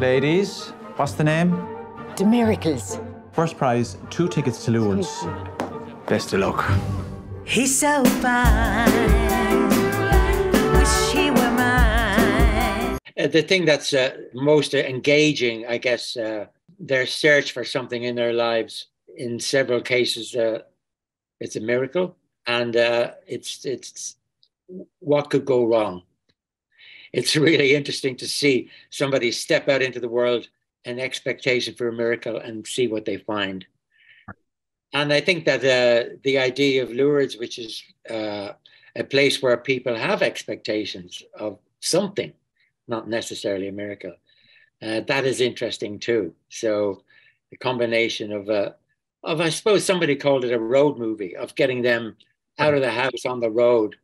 Ladies, what's the name? The miracles. First prize, two tickets to Lourdes. Best of luck. He's so fine. Wish he were mine. Uh, the thing that's uh, most engaging, I guess, uh, their search for something in their lives. In several cases, uh, it's a miracle, and uh, it's it's what could go wrong. It's really interesting to see somebody step out into the world an expectation for a miracle and see what they find. And I think that uh, the idea of Lourdes, which is uh, a place where people have expectations of something, not necessarily a miracle, uh, that is interesting too. So the combination of, uh, of I suppose somebody called it a road movie, of getting them out of the house on the road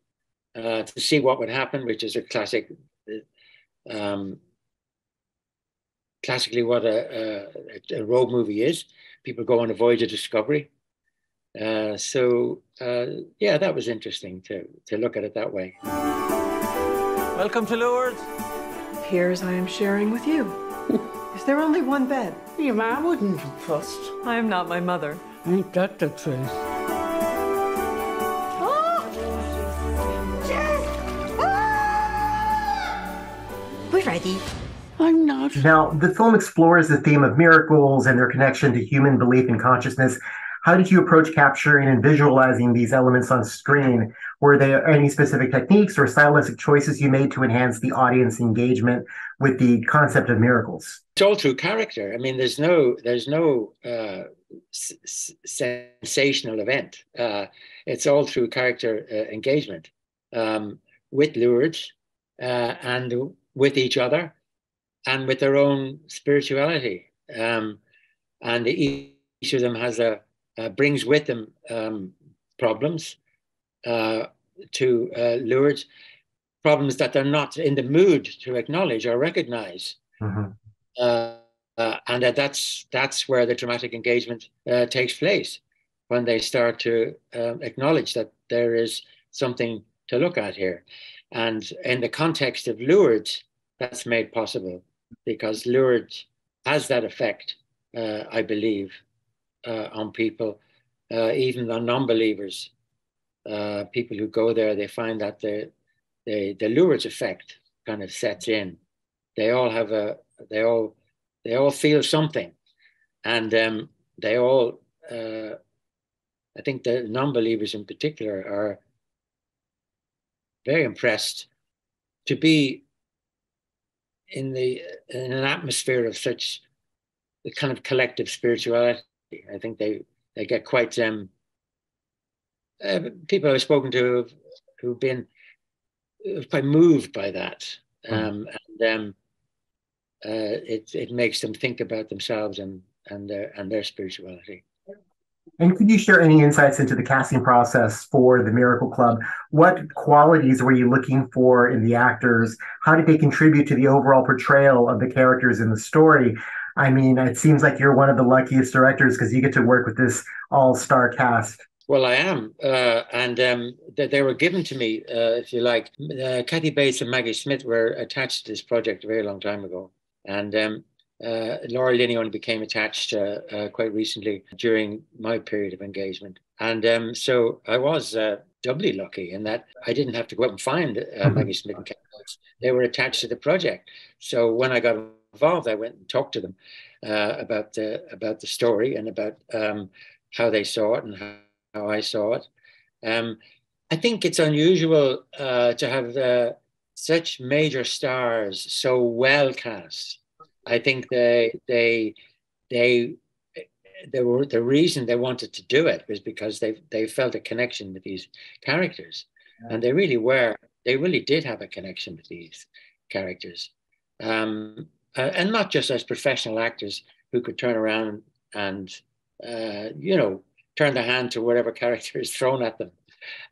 uh, to see what would happen, which is a classic um, classically what a, a, a, road movie is. People go on a voyage of discovery. Uh, so uh, yeah, that was interesting to to look at it that way. Welcome to Lourdes. Appears I am sharing with you. is there only one bed? Your ma wouldn't have fussed. I am not my mother. Ain't that the truth? Ready. I'm not. Now, the film explores the theme of miracles and their connection to human belief and consciousness. How did you approach capturing and visualizing these elements on screen? Were there any specific techniques or stylistic choices you made to enhance the audience engagement with the concept of miracles? It's all through character. I mean, there's no there's no uh, s- sensational event. Uh, it's all through character uh, engagement um, with Lourdes uh, and with each other and with their own spirituality. Um, and each of them has a uh, brings with them um, problems uh, to uh, Lourdes, problems that they're not in the mood to acknowledge or recognize. Mm-hmm. Uh, uh, and that that's that's where the dramatic engagement uh, takes place when they start to um, acknowledge that there is something to look at here. And in the context of Lourdes, that's made possible because Lourdes has that effect, uh, I believe, uh, on people, uh, even the non-believers. Uh, people who go there, they find that the, the the Lourdes effect kind of sets in. They all have a, they all, they all feel something, and um, they all, uh, I think the non-believers in particular are very impressed to be in the in an atmosphere of such the kind of collective spirituality. I think they they get quite um, uh, people I've spoken to who've been quite moved by that, hmm. um, and um, uh, it it makes them think about themselves and and their and their spirituality. And could you share any insights into the casting process for the Miracle Club? What qualities were you looking for in the actors? How did they contribute to the overall portrayal of the characters in the story? I mean, it seems like you're one of the luckiest directors because you get to work with this all-star cast. Well, I am, uh, and um, they, they, were given to me, uh, if you like. Uh, Kathy Bates and Maggie Smith were attached to this project a very long time ago, and um, uh, Laura Linney only became attached uh, uh, quite recently during my period of engagement. And um, so I was uh, doubly lucky in that I didn't have to go out and find uh, mm-hmm. Maggie Smith and Kate They were attached to the project. So when I got involved, I went and talked to them uh, about, the, about the story and about um, how they saw it and how, how I saw it. Um, I think it's unusual to have such major stars so well cast I think they they they they were the reason they wanted to do it was because they they felt a connection with these characters, yeah. and they really were they really did have a connection with these characters, um, uh, and not just as professional actors who could turn around and uh, you know turn the hand to whatever character is thrown at them.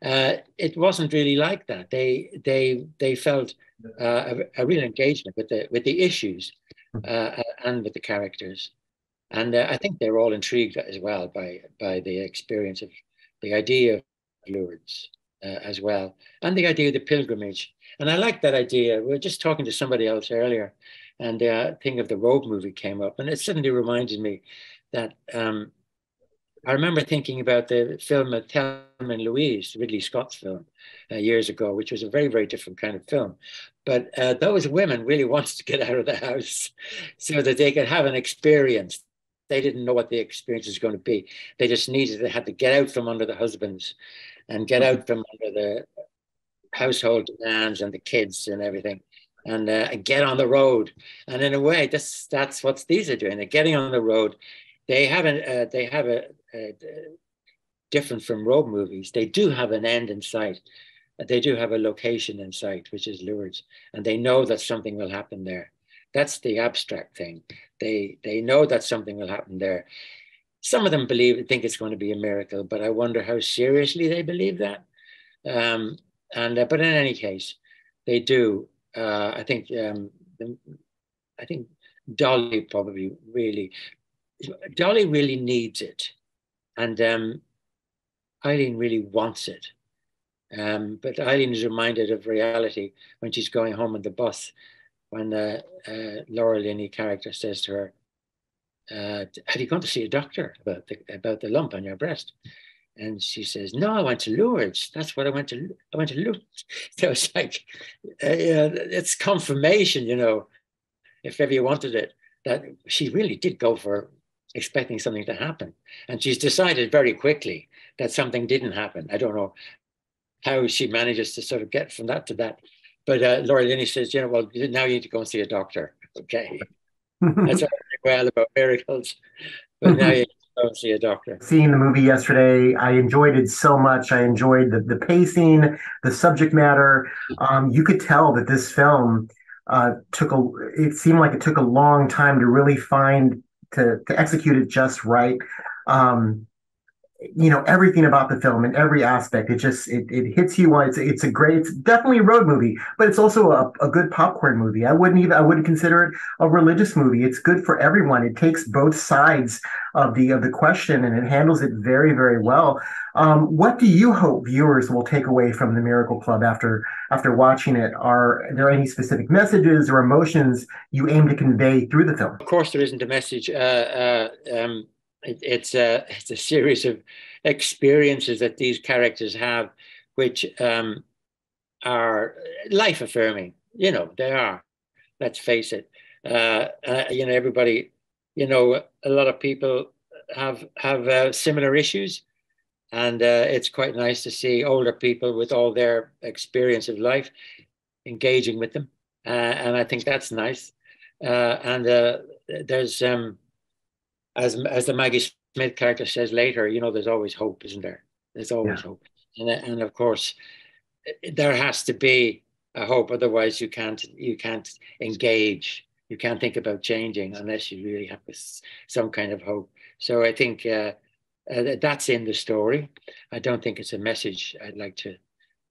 Uh, it wasn't really like that. They they they felt uh, a, a, real engagement with the with the issues uh, and with the characters. And uh, I think they're all intrigued as well by by the experience of the idea of Lourdes. uh, as well, and the idea of the pilgrimage. And I like that idea. We were just talking to somebody else earlier, and the uh, thing of the road movie came up, and it suddenly reminded me that um, I remember thinking about the film of Thelma and Louise, Ridley Scott's film, uh, years ago, which was a very, very different kind of film. But uh, those women really wanted to get out of the house so that they could have an experience. They didn't know what the experience was going to be. They just needed, they had to get out from under the husbands and get out from under the household demands and the kids and everything and uh, get on the road. And in a way, that's that's what these are doing. They're getting on the road. They haven't. Uh, they have a, a, a, different from road movies. They do have an end in sight. They do have a location in sight, which is Lourdes, and they know that something will happen there. That's the abstract thing. They they know that something will happen there. Some of them believe think it's going to be a miracle, but I wonder how seriously they believe that. Um, and uh, but in any case, they do. Uh, I think um, I think Dolly probably really Dolly really needs it, and um, Eileen really wants it. Um, but Eileen is reminded of reality when she's going home on the bus, when the uh, Laura Linney character says to her, uh, "Have you gone to see a doctor about the about the lump on your breast?" And she says, "No, I went to Lourdes. That's what I went to. I went to Lourdes." So it's like, uh, it's confirmation, you know, if ever you wanted it, that she really did go for expecting something to happen, and she's decided very quickly that something didn't happen. I don't know how she manages to sort of get from that to that, but uh, Laura Linney says, "You know, well, now you need to go and see a doctor." Okay, that's all well about miracles, but now you go and see a doctor. Seeing the movie yesterday, I enjoyed it so much. I enjoyed the, the pacing, the subject matter. Um, you could tell that this film uh, took a. It seemed like it took a long time to really find to to execute it just right. Um, you know everything about the film and every aspect it just it, it hits you it's it's a great it's definitely a road movie but it's also a, a good popcorn movie. I wouldn't even i wouldn't consider it a religious movie. It's good for everyone. It takes both sides of the of the question and it handles it very very well. Um, what do you hope viewers will take away from the miracle club after after watching it? Are there any specific messages or emotions you aim to convey through the film? Of course there isn't a message. Uh, uh, um it, it's a it's a series of experiences that these characters have, which um, are life affirming. You know, they are. Let's face it. Uh, uh, you know, everybody. You know, a lot of people have have uh, similar issues, and uh, it's quite nice to see older people with all their experience of life engaging with them, uh, and I think that's nice. Uh, and there's um, as as the Maggie Smith character says later, you know, there's always hope, isn't there? There's always yeah. hope, and and of course, there has to be a hope. Otherwise, you can't you can't engage. You can't think about changing unless you really have some kind of hope. So I think uh, uh, that's in the story. I don't think it's a message. I'd like to.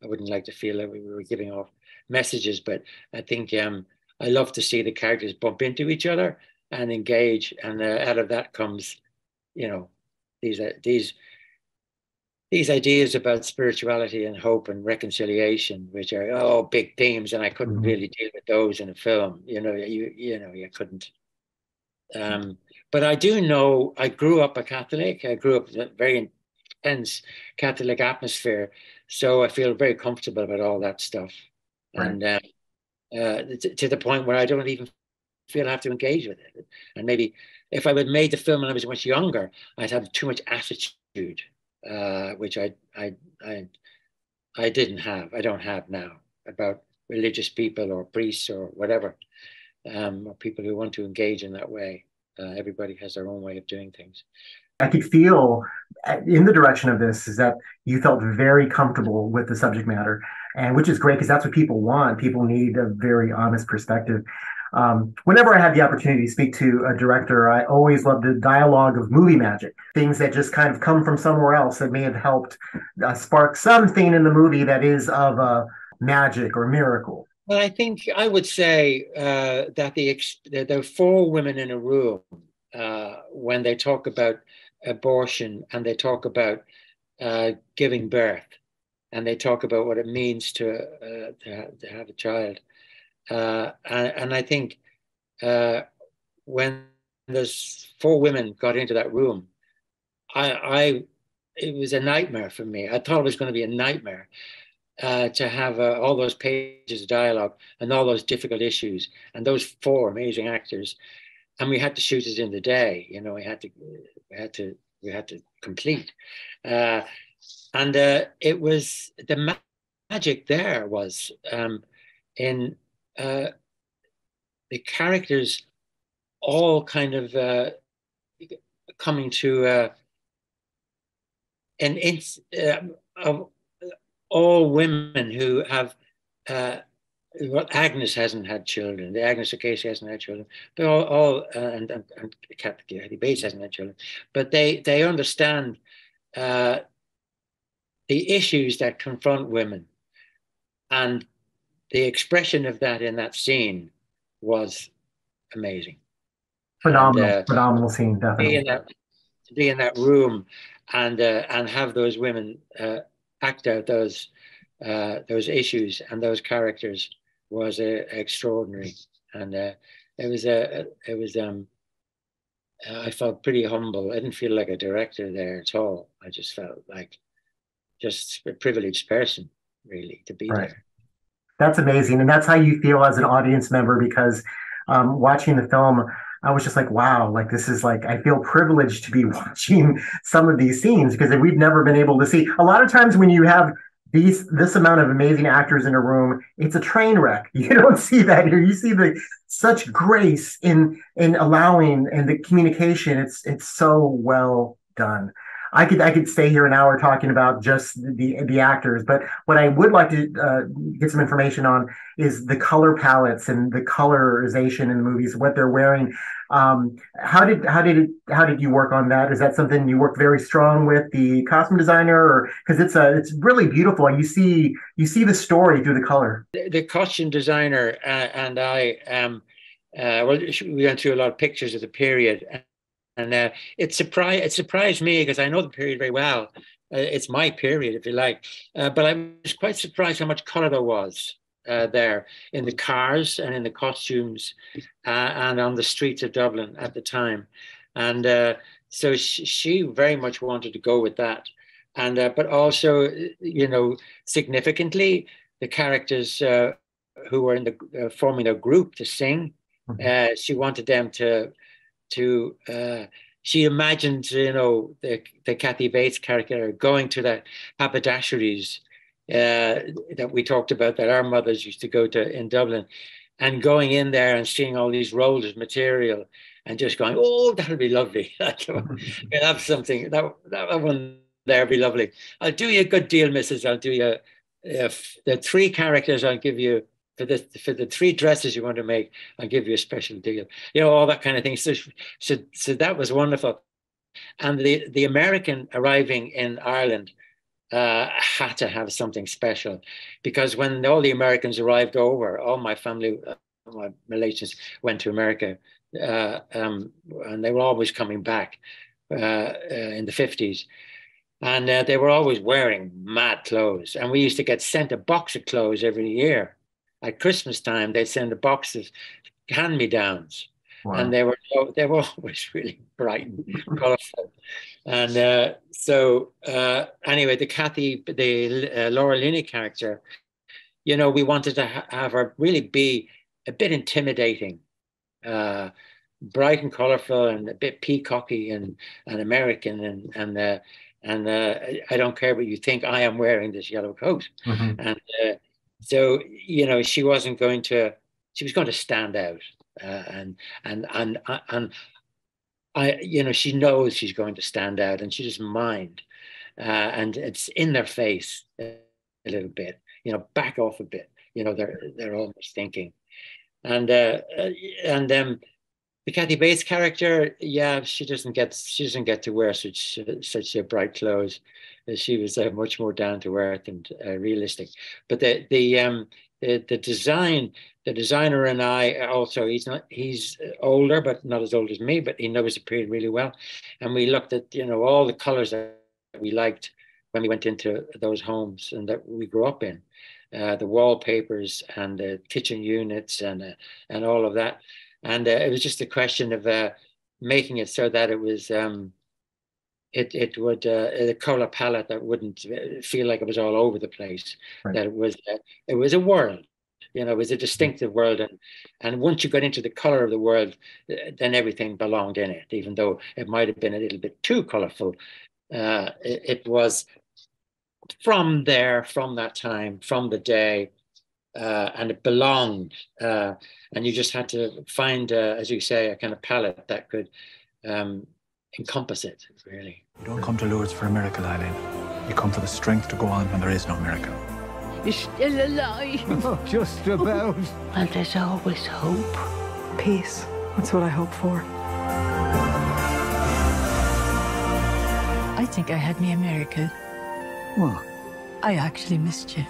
I wouldn't like to feel that we were giving off messages, but I think um, I love to see the characters bump into each other and engage. And uh, out of that comes, you know, these uh, these these ideas about spirituality and hope and reconciliation, which are oh big themes, and I couldn't mm-hmm. really deal with those in a film. You know, you you know, you couldn't. Um, but I do know I grew up a Catholic. I grew up in a very intense Catholic atmosphere, so I feel very comfortable about all that stuff, right. and uh, uh, to, to the point where I don't even feel I have to engage with it. And maybe if I would made the film when I was much younger, I'd have too much attitude, uh, which I, I, I, I didn't have. I don't have now about religious people or priests or whatever, um, or people who want to engage in that way. Uh, everybody has their own way of doing things. I could feel uh, in the direction of this is that you felt very comfortable with the subject matter, and which is great because that's what people want. People need a very honest perspective. Um, whenever I have the opportunity to speak to a director, I always love the dialogue of movie magic, things that just kind of come from somewhere else that may have helped uh, spark something in the movie that is of a magic or miracle. Well, I think I would say uh, that the are four women in a room uh, when they talk about abortion and they talk about uh, giving birth. and they talk about what it means to uh, to, to, have, a child. Uh, and, I think uh, when those four women got into that room, I, I it was a nightmare for me. I thought it was going to be a nightmare uh, to have uh, all those pages of dialogue and all those difficult issues and those four amazing actors. And we had to shoot it in the day. You know, we had to, we had to, we had to complete. Uh, and uh, it was the ma- magic there was um, in uh, the characters all kind of uh, coming to uh, an ins- uh, of all women who have uh, well, Agnes hasn't had children. The Agnes O'Casey hasn't had children. But all, all uh, and, and, and Kathy Bates hasn't had children. But they they understand uh, the issues that confront women, and the expression of that in that scene was amazing. Phenomenal, and, uh, phenomenal scene, definitely. Be in that, to be in that room and uh, and have those women uh, act out those uh, those issues and those characters was uh, extraordinary, and uh, it was a it was um. I felt pretty humble. I didn't feel like a director there at all. I just felt like just a privileged person, really, to be right. there. That's amazing, and that's how you feel as an audience member because um, watching the film, I was just like, wow, like this is like I feel privileged to be watching some of these scenes because we've never been able to see. A lot of times when you have these this amount of amazing actors in a room, it's a train wreck. You don't see that here. You see the such grace in in allowing and the communication. It's it's so well done. I could I could stay here an hour talking about just the the actors, but what I would like to uh, get some information on is the color palettes and the colorization in the movies, what they're wearing. Um, how did how did it, how did you work on that? Is that something you work very strong with the costume designer, or because it's a it's really beautiful? And you see you see the story through the color. The, costume designer uh, and I um, uh, well we went through a lot of pictures of the period and uh, it surprised it surprised me because I know the period very well. Uh, it's my period, if you like. Uh, but I was quite surprised how much color there was uh, there in the cars and in the costumes uh, and on the streets of Dublin at the time. And uh, so she, she, very much wanted to go with that. And but also, you know, significantly, the characters who were in the forming a group to sing, mm-hmm. she wanted them to to uh, she imagined, you know, the, the Kathy Bates character going to the haberdasheries uh, that we talked about that our mothers used to go to in Dublin and going in there and seeing all these rolls of material and just going, oh, that'll be lovely. we'll have something, that, that one there be lovely. I'll do you a good deal, Mrs. I'll do you, if the three characters I'll give you for the for the three dresses you want to make, I'll give you a special deal. You know, all that kind of thing. So, so, so that was wonderful. And the the American arriving in Ireland uh, had to have something special, because when all the Americans arrived over, all my family, uh, my relations went to America, uh, um, and they were always coming back uh, uh, in the fifties and uh, they were always wearing mad clothes. And we used to get sent a box of clothes every year at Christmas time, they'd send a box of hand me downs. Wow. And they were they were always really bright and colorful, and uh, so uh, anyway, the Kathy, the uh, Laura Linney character, you know, we wanted to ha- have her really be a bit intimidating, uh, bright and colorful, and a bit peacocky and, and American, and and uh, and uh, I don't care what you think. I am wearing this yellow coat, mm-hmm. and uh, so you know she wasn't going to she was going to stand out uh, and and and and I you know she knows she's going to stand out and she doesn't mind uh, and it's in their face a little bit you know back off a bit. You know they're they're almost thinking. And uh, uh and um the Kathy Bates character, yeah, she doesn't get she doesn't get to wear such such a bright clothes she was uh, much more down to earth and uh, realistic. But the the um the, the design, the designer and I also he's not he's older but not as old as me, but he knows the period really well. And we looked at you know all the colors that we liked when we went into those homes and that we grew up in. Uh, the wallpapers and the kitchen units and uh, and all of that, and uh, it was just a question of uh, making it so that it was um, it it would uh, a color palette that wouldn't uh, feel like it was all over the place. Right. That it was uh, it was a world, you know, it was a distinctive world, and and once you got into the color of the world, uh, then everything belonged in it, even though it might have been a little bit too colorful. Uh, it, it was from there, from that time, from the day, uh, and it belonged. Uh, and you just had to find, uh, as you say, a kind of palette that could um, encompass it, really. You don't come to Lourdes for a miracle, Eileen. You come for the strength to go on when there is no miracle. You're still alive. Just about. Well, there's always hope. Peace. That's what I hope for. I think I had me a miracle. What? I actually missed you.